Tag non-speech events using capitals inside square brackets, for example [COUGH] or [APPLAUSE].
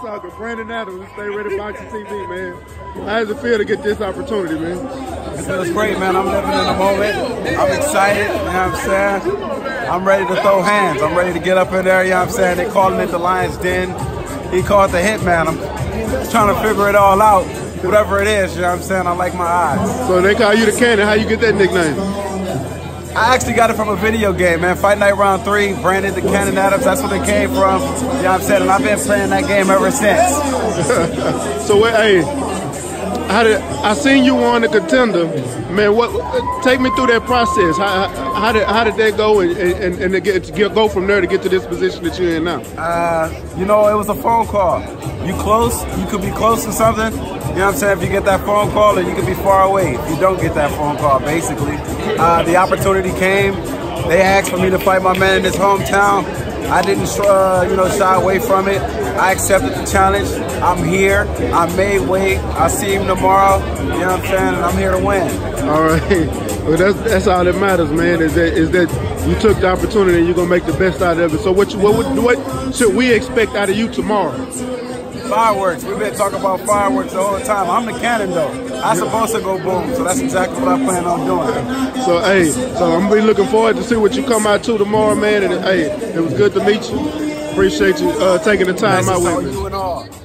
talking. Brandon Adams, Stay Ready Boxing TV, man. How does it feel to get this opportunity, man? It feels great, man. I'm living in the moment. I'm excited, you know what I'm saying? I'm ready to throw hands. I'm ready to get up in there, you know what I'm saying? They're calling it the Lion's Den. He called the Hitman. I'm trying to figure it all out. Whatever it is, you know what I'm saying? I like my odds. So they call you the Cannon. How you get that nickname? I actually got it from a video game, man. Fight Night Round 3, Brandon the Cannon Adams, that's where it came from. You know what I'm saying? And I've been playing that game ever since. [LAUGHS] so, hey, how did I seen you on the contender, man? What take me through that process? How, how did how did that go and and, and to get, to get, go from there to get to this position that you're in now? Uh, you know, it was a phone call. You close, you could be close to something. You know what I'm saying? If you get that phone call, and you could be far away. If you don't get that phone call, basically, uh, the opportunity came. They asked for me to fight my man in his hometown. I didn't, uh, you know, shy away from it. I accepted the challenge. I'm here. I made weight. I'll see him tomorrow. You know what I'm saying? And I'm here to win. All right. [LAUGHS] Well, that's that's all that matters, man. Is that is that you took the opportunity and you're gonna make the best out of it. So what you, what what should we expect out of you tomorrow? Fireworks. We've been talking about fireworks the whole time. I'm the cannon though. I'm supposed to go boom, so that's exactly what I plan on doing. So hey, so I'm gonna be looking forward to see what you come out to tomorrow, man. And hey, it was good to meet you. Appreciate you uh, taking the time nice out with me.